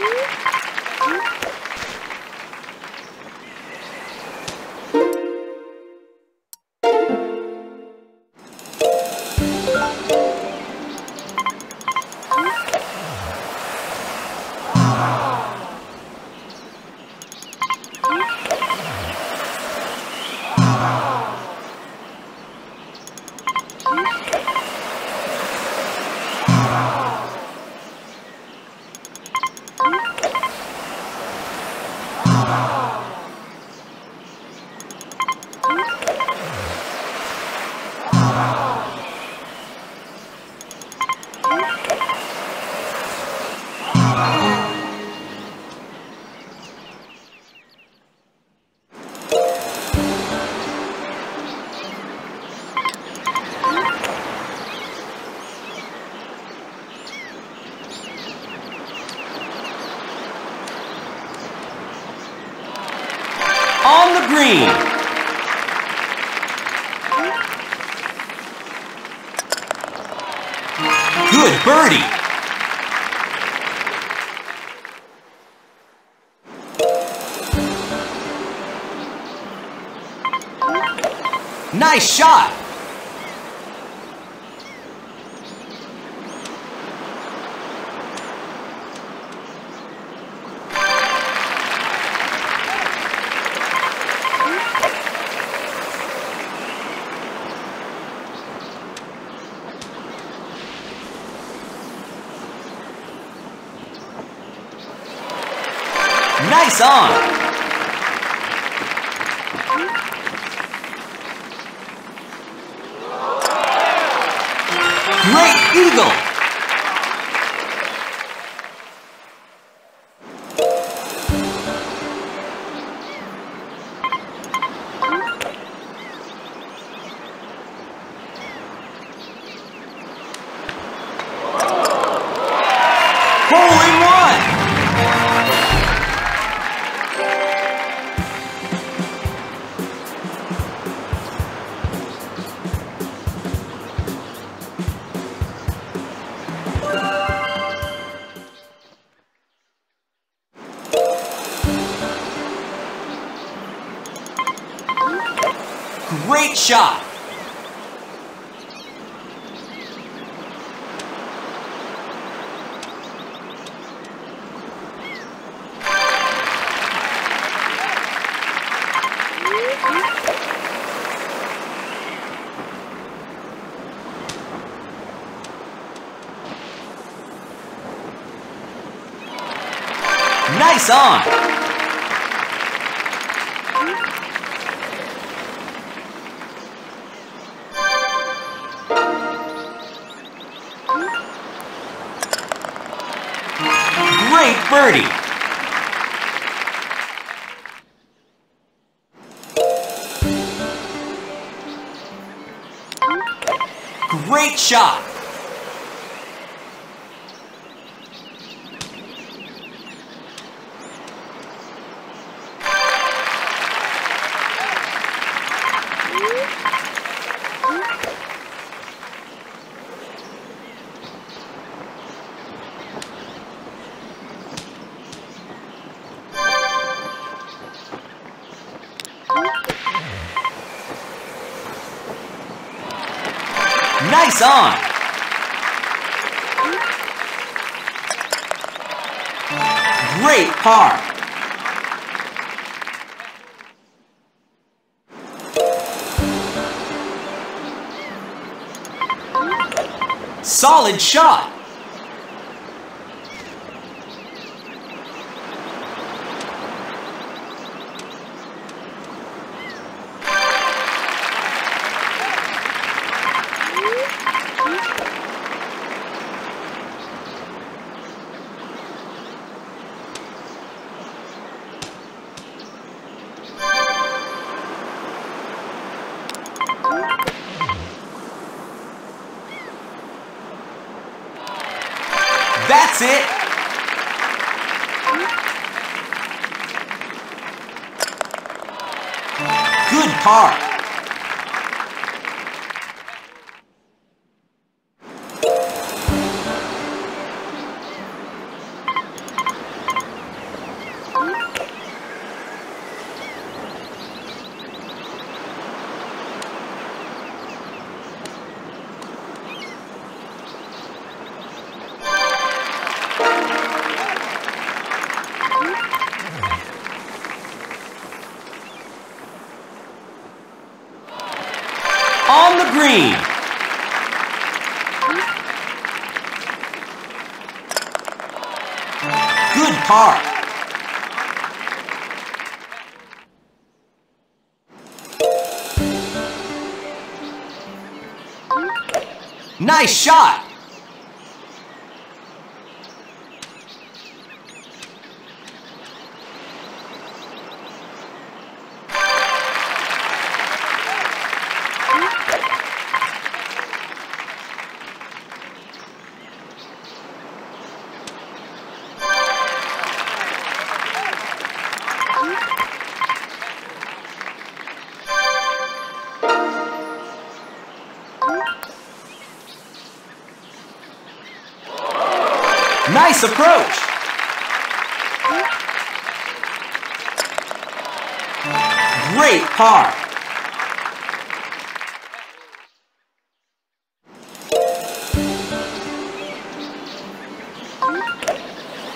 On Birdie. Nice shot. Nice on. Great eagle. Shot. Nice on. Great. Great shot. Nice on. Great par. Solid shot. That's it. Good par. Green. Good par. Nice shot. Nice approach. Great par.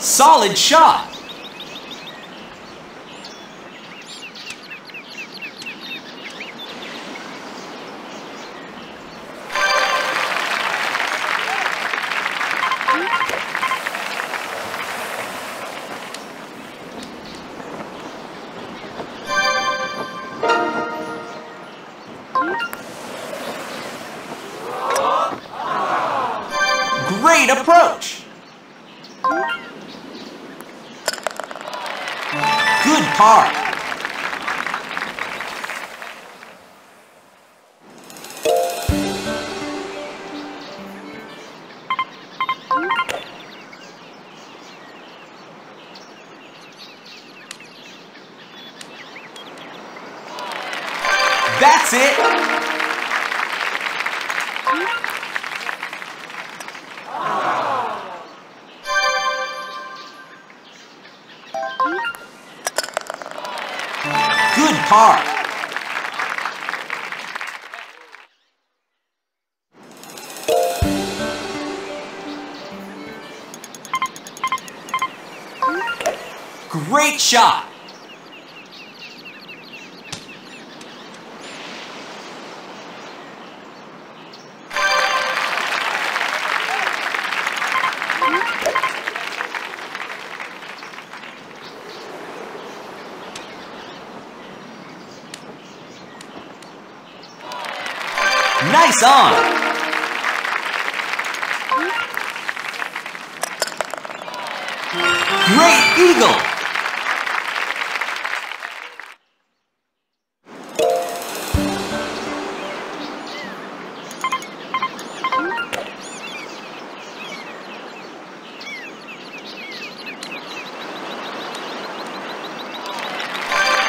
Solid shot. Great approach. Good par. That's it. Great shot. Nice on. Great eagle.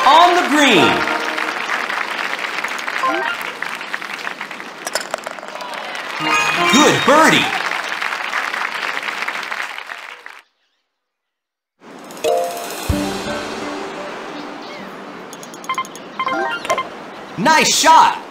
On the green. Birdie. Nice shot.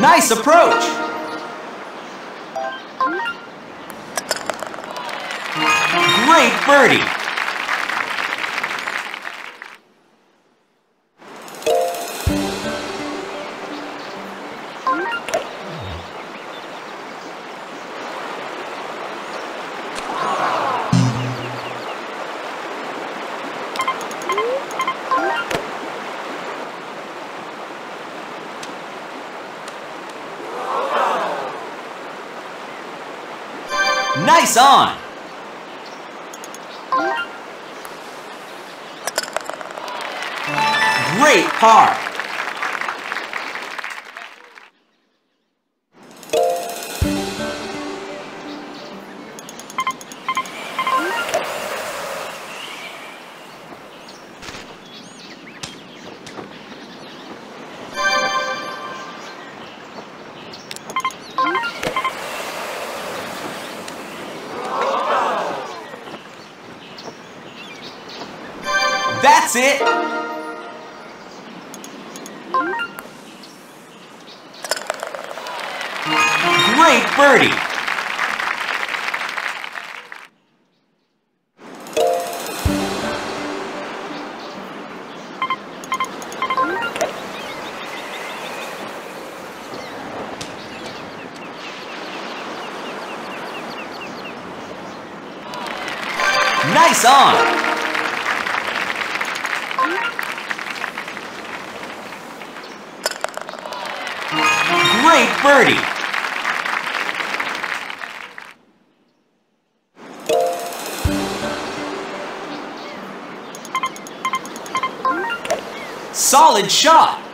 Nice approach. Great birdie. On. Great par. That's it! Great birdie! Nice on! Birdie! Solid shot!